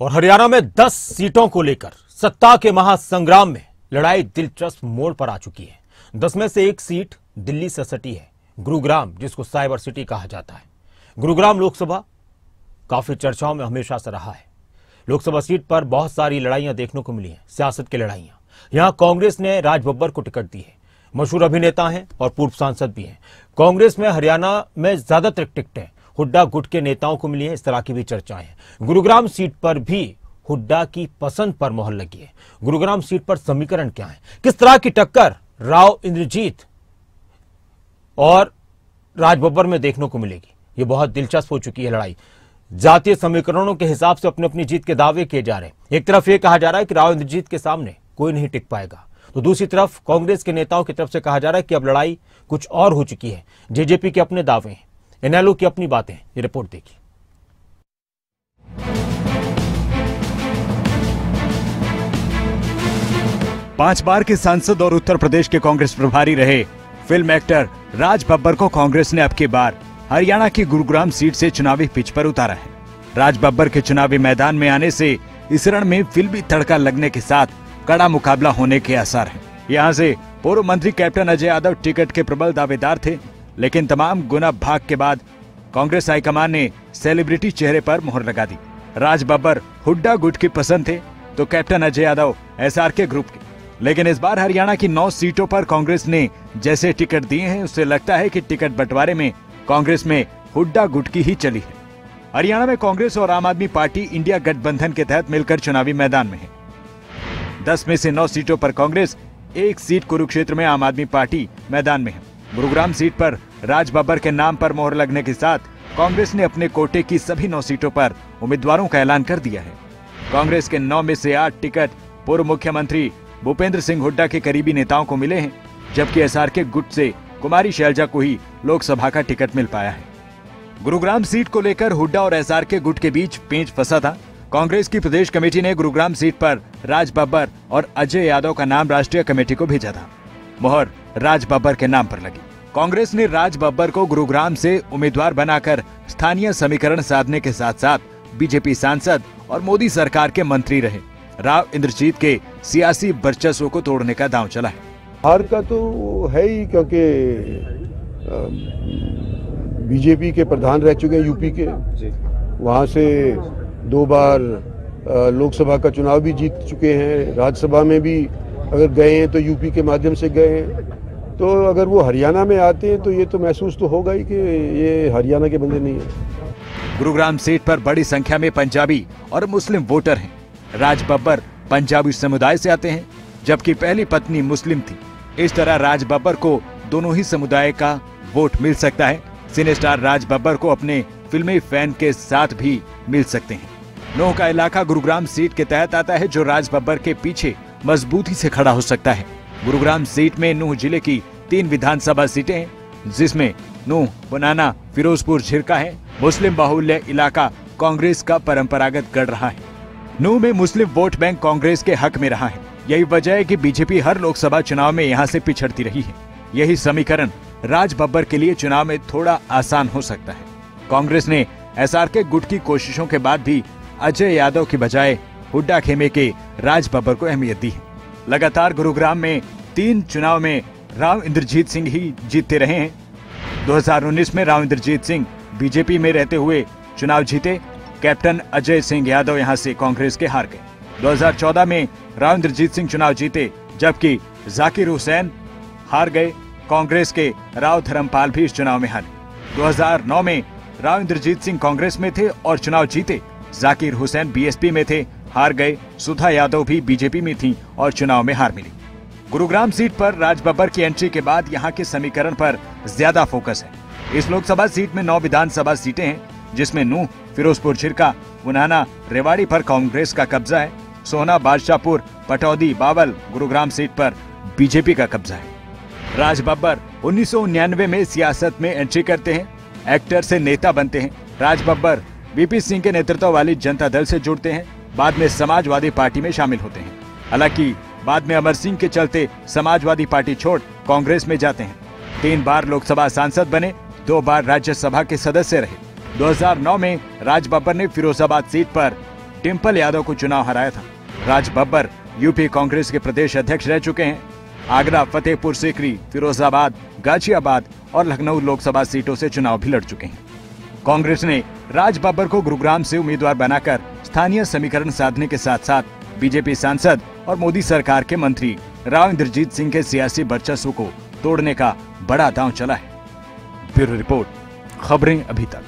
और हरियाणा में 10 सीटों को लेकर सत्ता के महासंग्राम में लड़ाई दिलचस्प मोड़ पर आ चुकी है। दस में से एक सीट दिल्ली से सटी है, गुरुग्राम, जिसको साइबर सिटी कहा जाता है। गुरुग्राम लोकसभा काफ़ी चर्चाओं में हमेशा से रहा है। लोकसभा सीट पर बहुत सारी लड़ाइयाँ देखने को मिली हैं, सियासत की लड़ाइयाँ। यहाँ कांग्रेस ने राज बब्बर को टिकट दी है। मशहूर अभिनेता हैं और पूर्व सांसद भी हैं। कांग्रेस में हरियाणा में ज़्यादातर टिकटें हुड्डा गुट के नेताओं को मिली है, इस तरह की भी चर्चाएँ हैं। गुरुग्राम सीट पर भी हुड्डा की पसंद पर मोहर लगी है। गुरुग्राम सीट पर समीकरण क्या है? किस तरह की टक्कर राव इंद्रजीत और राज बब्बर में देखने को मिलेगी? ये बहुत दिलचस्प हो चुकी है लड़ाई। जातीय समीकरणों के हिसाब से अपनी अपनी जीत के दावे किए जा रहे हैं। एक तरफ़ ये कहा जा रहा है कि राव इंद्रजीत के सामने कोई नहीं टिक पाएगा। तो दूसरी तरफ़ कांग्रेस के नेताओं की तरफ़ से कहा जा रहा है कि अब लड़ाई कुछ और हो चुकी है। जेजेपी के अपने दावे हैं। एनएलओ की अपनी बातें ये रिपोर्ट देखिए। पाँच बार के सांसद और उत्तर प्रदेश के कांग्रेस प्रभारी रहे। फ़िल्म एक्टर राज बब्बर को कांग्रेस ने अब की बार हरियाणा की गुरुग्राम सीट से चुनावी पिच पर उतारा है। राज बब्बर के चुनावी मैदान में आने से इस रण में फिल्मी तड़का लगने के साथ कड़ा मुकाबला होने के आसार हैं। यहाँ से पूर्व मंत्री कैप्टन अजय यादव टिकट के प्रबल दावेदार थे। लेकिन तमाम गुना भाग के बाद कांग्रेस हाईकमान ने सेलिब्रिटी चेहरे पर मोहर लगा दी। राज बब्बर हुड्डा गुट की पसंद थे तो कैप्टन अजय यादव के ग्रुप के। लेकिन इस बार हरियाणा की नौ सीटों पर कांग्रेस ने जैसे टिकट दिए हैं, उससे लगता है कि टिकट बंटवारे में कांग्रेस में हुड्डा गुट की ही चली है। हरियाणा में कांग्रेस और आम आदमी पार्टी इंडिया गठबंधन के तहत मिलकर चुनावी मैदान में है। दस में से नौ सीटों पर कांग्रेस एक सीट कुरुक्षेत्र में आम आदमी पार्टी मैदान में है। गुरुग्राम सीट पर राज बब्बर के नाम पर मोहर लगने के साथ कांग्रेस ने अपने कोटे की सभी नौ सीटों पर उम्मीदवारों का ऐलान कर दिया है। कांग्रेस के नौ में से आठ टिकट पूर्व मुख्यमंत्री भूपेंद्र सिंह हुड्डा के करीबी नेताओं को मिले हैं, जबकि एसआर के गुट से कुमारी शैलजा को ही लोकसभा का टिकट मिल पाया है। गुरुग्राम सीट को लेकर हुड्डा और एसआर के गुट के बीच पेंच फंसा था। कांग्रेस की प्रदेश कमेटी ने गुरुग्राम सीट पर राज बब्बर और अजय यादव का नाम राष्ट्रीय कमेटी को भेजा था। मोहर राज बब्बर के नाम पर लगी। कांग्रेस ने राज बब्बर को गुरुग्राम से उम्मीदवार बनाकर स्थानीय समीकरण साधने के साथ साथ बीजेपी सांसद और मोदी सरकार के मंत्री रहे। राव इंद्रजीत के सियासी वर्चस्व को तोड़ने का दांव चला है। हार का तो है ही क्योंकि बीजेपी के प्रधान रह चुके हैं यूपी के। वहाँ से दो बार लोकसभा का चुनाव भी जीत चुके हैं राज्यसभा में भी अगर गए हैं तो यूपी के माध्यम से गए हैं। तो अगर वो हरियाणा में आते हैं तो ये तो महसूस तो होगा ही कि ये हरियाणा के बंदे नहीं है। गुरुग्राम सीट पर बड़ी संख्या में पंजाबी और मुस्लिम वोटर हैं। राज बब्बर पंजाबी समुदाय से आते हैं, जबकि पहली पत्नी मुस्लिम थी। इस तरह राज बब्बर को दोनों ही समुदाय का वोट मिल सकता है। सिने स्टार राज बब्बर को अपने फिल्मी फ़ैन के साथ भी मिल सकते हैं। नोह का इलाका गुरुग्राम सीट के तहत आता है, जो राज बब्बर के पीछे मजबूती से खड़ा हो सकता है। गुरुग्राम सीट में नूह ज़िले की तीन विधानसभा सीटें हैं, जिसमें नूह, बनाना, फिरोजपुर झिरका है। मुस्लिम बाहुल्य इलाका कांग्रेस का परंपरागत गढ़ रहा है। नूह में मुस्लिम वोट बैंक कांग्रेस के हक में रहा है। यही वजह है कि बीजेपी हर लोकसभा चुनाव में यहाँ से पिछड़ती रही है। यही समीकरण राज बब्बर के लिए चुनाव में थोड़ा आसान हो सकता है। कांग्रेस ने एसआर के गुट की कोशिशों के बाद भी अजय यादव की बजाय हुड्डा खेमे के राज बब्बर को अहमियत दी। है लगातार गुरुग्राम में तीन चुनाव में राव इंद्रजीत सिंह ही जीतते रहे हैं। 2019 में राव इंद्रजीत सिंह बीजेपी में रहते हुए चुनाव जीते, कैप्टन अजय सिंह यादव यहाँ से कांग्रेस के हार गए। 2014 में राव इंद्रजीत सिंह चुनाव जीते, जबकि जाकिर हुसैन हार गए, कांग्रेस के राव धर्मपाल भी इस चुनाव में हारे। 2009 में राव इंद्रजीत सिंह कांग्रेस में थे और चुनाव जीते, जाकिर हुसैन बीएसपी में थे हार गए। सुधा यादव भी बीजेपी में थी और चुनाव में हार मिली। गुरुग्राम सीट पर राज बब्बर की एंट्री के बाद यहाँ के समीकरण पर ज़्यादा फोकस है। इस लोकसभा सीट में नौ विधानसभा सीटें हैं, जिसमें नूह, फिरोजपुर, छिरका उनाना रेवाड़ी पर कांग्रेस का कब्जा है। सोना बादशाहपुर, पटौदी, बावल गुरुग्राम सीट पर बीजेपी का कब्जा है। राज बब्बर उन्नीस में सियासत में एंट्री करते हैं एक्टर से नेता बनते हैं। राज बब्बर बीपी सिंह के नेतृत्व वाली जनता दल से जुड़ते हैं। बाद में समाजवादी पार्टी में शामिल होते हैं। हालाँकि बाद में अमर सिंह के चलते समाजवादी पार्टी छोड़ कांग्रेस में जाते हैं। तीन बार लोकसभा सांसद बने, दो बार राज्यसभा के सदस्य रहे। 2009 में राज बब्बर ने फिरोजाबाद सीट पर डिम्पल यादव को चुनाव हराया था। राज बब्बर यूपी कांग्रेस के प्रदेश अध्यक्ष रह चुके हैं। आगरा, फतेहपुर, सीकरी, फिरोजाबाद, गाजियाबाद और लखनऊ लोकसभा सीटों से चुनाव भी लड़ चुके हैं। कांग्रेस ने राज बब्बर को गुरुग्राम से उम्मीदवार बनाकर स्थानीय समीकरण साधने के साथ साथ बीजेपी सांसद और मोदी सरकार के मंत्री राव इंद्रजीत सिंह के सियासी वर्चस्व को तोड़ने का बड़ा दांव चला है। ब्यूरो रिपोर्ट, खबरें अभी तक।